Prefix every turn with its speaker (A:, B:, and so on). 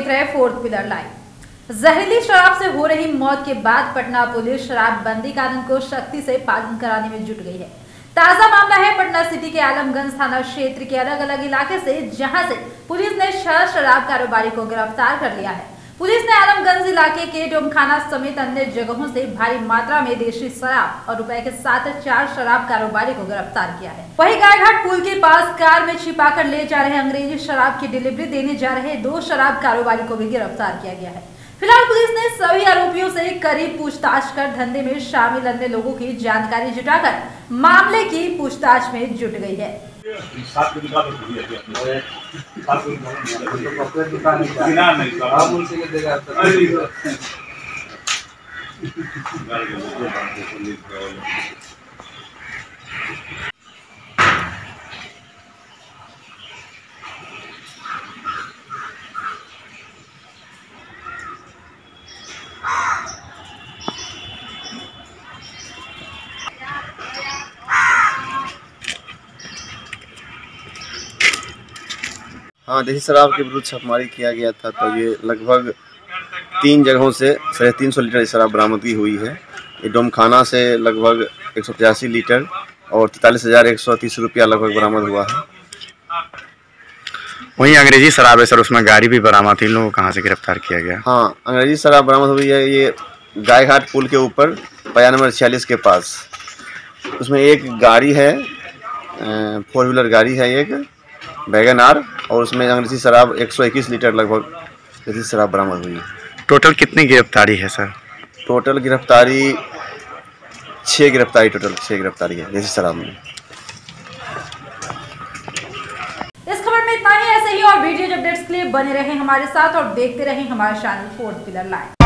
A: Fourth pillar live जहरीली शराब से हो रही मौत के बाद पटना पुलिस शराबबंदी कानून को सख्ती से पालन कराने में जुट गई है। ताज़ा मामला है, पटना सिटी के आलमगंज थाना क्षेत्र के अलग अलग इलाके से, जहाँ से पुलिस ने छह शराब कारोबारी को गिरफ़्तार कर लिया है। पुलिस ने आलमगंज इलाके के डोमखाना समेत अन्य जगहों से भारी मात्रा में देशी शराब और रुपए के साथ चार शराब कारोबारी को गिरफ़्तार किया है। वही गायघाट पुल के पास कार में छिपाकर ले जा रहे अंग्रेज़ी शराब की डिलीवरी देने जा रहे दो शराब कारोबारी को भी गिरफ़्तार किया गया है। फ़िलहाल पुलिस ने सभी आरोपियों से करीब पूछताछ कर धंधे में शामिल अन्य लोगों की जानकारी जुटाकर मामले की पूछताछ में जुट गई है
B: सात की दुकान है भैया जी अपने सात की दुकान है
C: तो कपड़े की दुकान है
B: बिना नहीं सर
C: आप उनसे के देगा तो
B: अरे गाड़ी के लोगों को पुलिस वाले
D: हाँ देसी शराब के विरुद्ध छापेमारी किया गया था तो ये लगभग तीन जगहों से साढ़े तीन सौ लीटर शराब बरामदगी हुई है। ये डोमखाना से लगभग एक सौ पचासी लीटर और तैंतालीस हज़ार एक सौ तीस रुपया लगभग बरामद हुआ है।
E: वहीं अंग्रेज़ी शराब है सर उसमें गाड़ी भी बरामद थी लोगों को कहाँ से गिरफ़्तार किया गया?
D: हाँ अंग्रेज़ी शराब बरामद हुई है ये गायघाट पुल के ऊपर पया नंबर छियालीस के पास। उसमें एक गाड़ी है फोर व्हीलर गाड़ी है एक वैगन आर और उसमें अंग्रेज़ी शराब 121 लीटर लगभग अंग्रेज़ी शराब बरामद हुई है।
E: टोटल कितनी गिरफ्तारी है सर?
D: टोटल गिरफ्तारी छः गिरफ्तारी टोटल छः गिरफ्तारी है देसी शराब
A: में। इतना ही, ऐसे ही और वीडियो अपडेट्स के लिए बने रहे हमारे साथ और देखते रहे हमारे चैनल फोर्थ पिलर लाइव